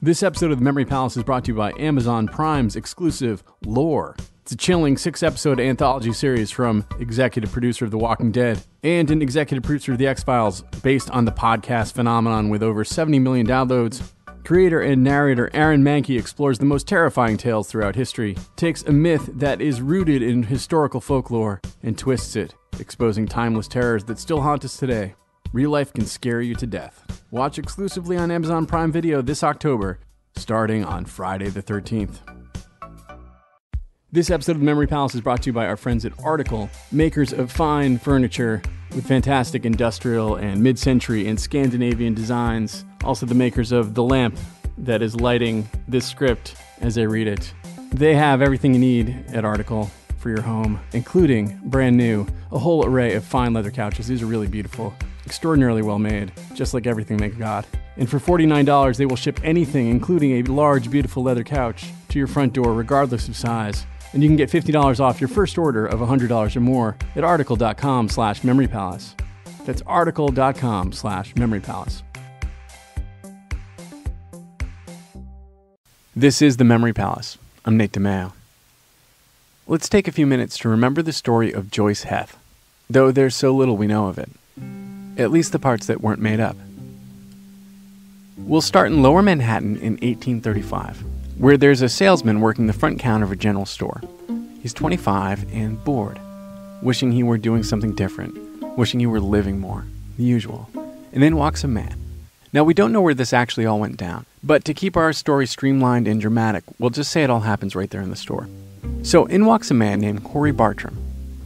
This episode of the Memory Palace is brought to you by Amazon Prime's exclusive Lore. It's a chilling six episode anthology series from executive producer of The Walking Dead and an executive producer of The X Files, based on the podcast phenomenon with over 70 million downloads. Creator and narrator Aaron Mahnke explores the most terrifying tales throughout history, takes a myth that is rooted in historical folklore, and twists it, exposing timeless terrors that still haunt us today. Real life can scare you to death. Watch exclusively on Amazon Prime Video this October, starting on Friday the 13th. This episode of Memory Palace is brought to you by our friends at Article, makers of fine furniture with fantastic industrial and mid century and Scandinavian designs. Also, the makers of the lamp that is lighting this script as I read it. They have everything you need at Article for your home, including brand new, a whole array of fine leather couches. These are really beautiful, extraordinarily well made, just like everything they've got. And for $49, they will ship anything, including a large, beautiful leather couch, to your front door, regardless of size. And you can get $50 off your first order of $100 or more at article.com slash memorypalace. That's article.com slash memorypalace. This is the Memory Palace. I'm Nate DiMeo. Let's take a few minutes to remember the story of Joice Heth, though there's so little we know of it. At least the parts that weren't made up. We'll start in Lower Manhattan in 1835, where there's a salesman working the front counter of a general store. He's 25 and bored, wishing he were doing something different, wishing he were living more, the usual. And then walks a man. Now, we don't know where this actually all went down, but to keep our story streamlined and dramatic, we'll just say it all happens right there in the store. So, in walks a man named Coley Bartram,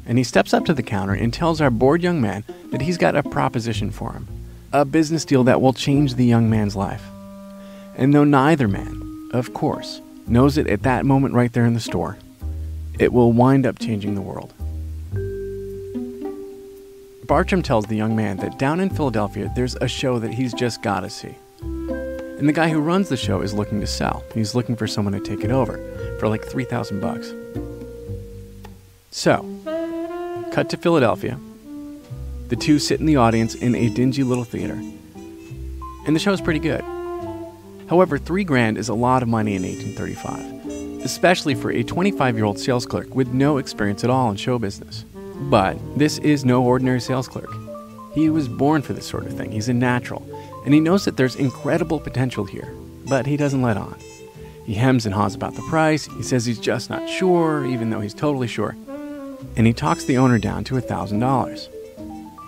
and he steps up to the counter and tells our bored young man that he's got a proposition for him a business deal that will change the young man's life. And though neither man, of course, knows it at that moment right there in the store, it will wind up changing the world. Bartram tells the young man that down in Philadelphia there's a show that he's just got to see. And the guy who runs the show is looking to sell. He's looking for someone to take it over for like 3000 bucks. So, cut to Philadelphia. The two sit in the audience in a dingy little theater. And the show is pretty good. However, 3 grand is a lot of money in 1835, especially for a 25-year-old sales clerk with no experience at all in show business. But this is no ordinary sales clerk. He was born for this sort of thing. He's a natural, and he knows that there's incredible potential here, but he doesn't let on. He hems and haws about the price. He says he's just not sure, even though he's totally sure. And he talks the owner down to $1,000.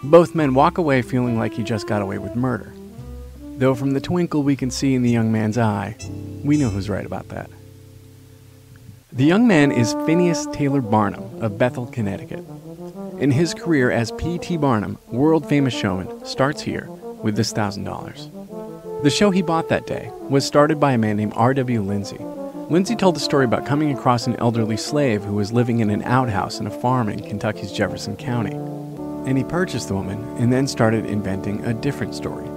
Both men walk away feeling like he just got away with murder. Though from the twinkle we can see in the young man's eye, we know who's right about that. The young man is Phineas Taylor Barnum of Bethel, Connecticut. And his career as P.T. Barnum, world famous showman, starts here with this $1,000. The show he bought that day was started by a man named R.W. Lindsay. Lindsay told the story about coming across an elderly slave who was living in an outhouse in a farm in Kentucky's Jefferson County. And he purchased the woman and then started inventing a different story.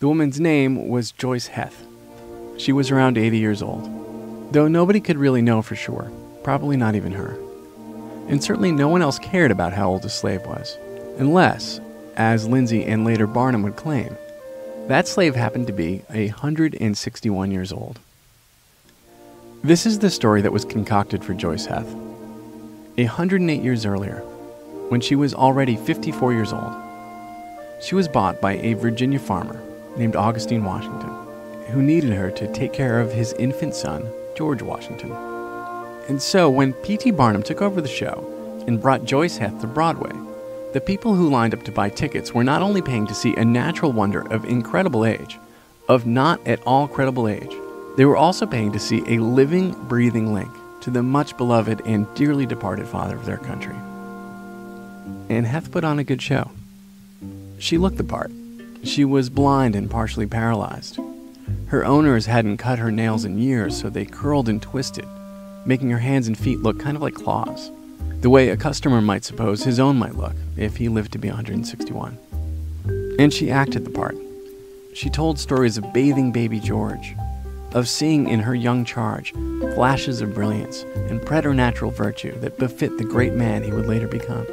The woman's name was Joice Heth. She was around 80 years old, though nobody could really know for sure, probably not even her. And certainly no one else cared about how old the slave was, unless, as Lindsay and later Barnum would claim, that slave happened to be 161 years old. This is the story that was concocted for Joice Heth. 108 years earlier, when she was already 54 years old, she was bought by a Virginia farmer named Augustine Washington, who needed her to take care of his infant son, George Washington. And so, when P.T. Barnum took over the show and brought Joice Heth to Broadway, the people who lined up to buy tickets were not only paying to see a natural wonder of incredible age, of not at all credible age, they were also paying to see a living, breathing link to the much beloved and dearly departed father of their country. And Heth put on a good show. She looked the part. She was blind and partially paralyzed. Her owners hadn't cut her nails in years, so they curled and twisted, making her hands and feet look kind of like claws, the way a customer might suppose his own might look if he lived to be 161. And she acted the part. She told stories of bathing baby George, of seeing in her young charge flashes of brilliance and preternatural virtue that befit the great man he would later become.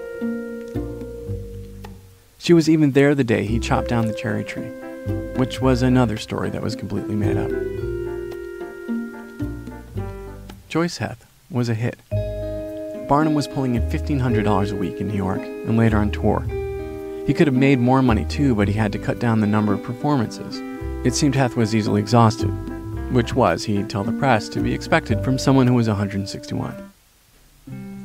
She was even there the day he chopped down the cherry tree. which was another story that was completely made up. Joyce Heth was a hit. Barnum was pulling in $1,500 a week in New York and later on tour. He could have made more money too, but he had to cut down the number of performances. It seemed Heth was easily exhausted, which was, he'd tell the press, to be expected from someone who was 161.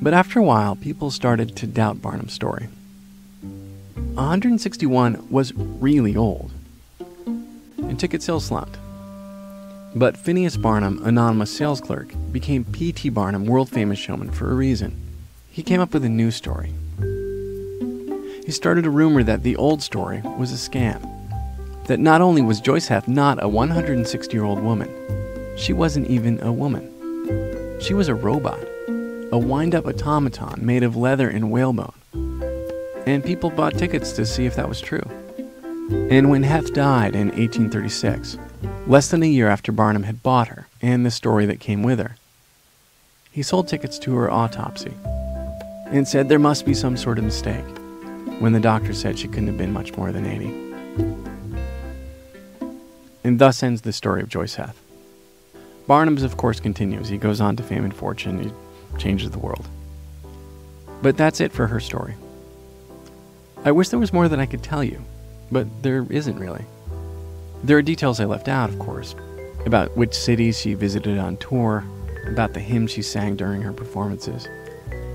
But after a while, people started to doubt Barnum's story. 161 was really old, and ticket sales slumped. But Phineas Barnum, anonymous sales clerk, became P.T. Barnum, world famous showman, for a reason. He came up with a new story. He started a rumor that the old story was a scam. That not only was Joice Heth not a 160 year old woman, she wasn't even a woman. She was a robot, a wind up automaton made of leather and whalebone. And people bought tickets to see if that was true. And when Heth died in 1836, less than a year after Barnum had bought her and the story that came with her, he sold tickets to her autopsy and said there must be some sort of mistake when the doctor said she couldn't have been much more than 80. And thus ends the story of Joice Heth. Barnum's, of course, continues. He goes on to fame and fortune, he changes the world. But that's it for her story. I wish there was more that I could tell you, but there isn't really. There are details I left out, of course, about which cities she visited on tour, about the hymns she sang during her performances,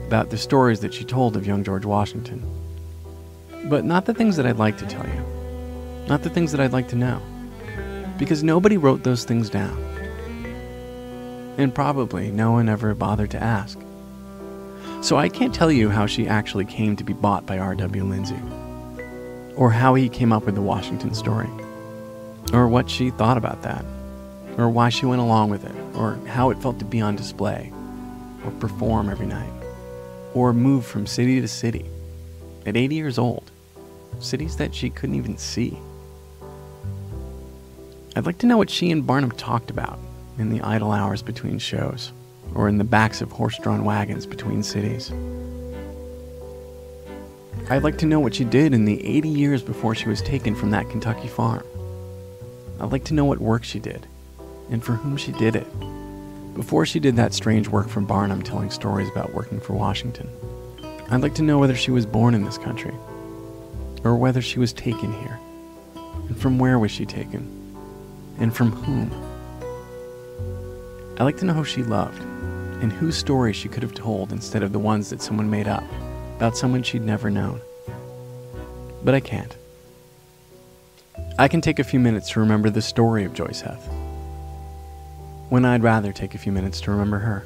about the stories that she told of young George Washington. But not the things that I'd like to tell you, not the things that I'd like to know, because nobody wrote those things down. And probably no one ever bothered to ask. So I can't tell you how she actually came to be bought by R.W. Lindsay, or how he came up with the Washington story, or what she thought about that, or why she went along with it, or how it felt to be on display, or perform every night, or move from city to city at 80 years old, cities that she couldn't even see. I'd like to know what she and Barnum talked about in the idle hours between shows or in the backs of horse drawn wagons between cities. I'd like to know what she did in the 80 years before she was taken from that Kentucky farm. I'd like to know what work she did and for whom she did it before she did that strange work from Barnum telling stories about working for Washington. I'd like to know whether she was born in this country or whether she was taken here. And from where was she taken? And from whom? I'd like to know who she loved and whose story she could have told instead of the ones that someone made up about someone she'd never known. But I can't. I can take a few minutes to remember the story of Joice Heth, when I'd rather take a few minutes to remember her.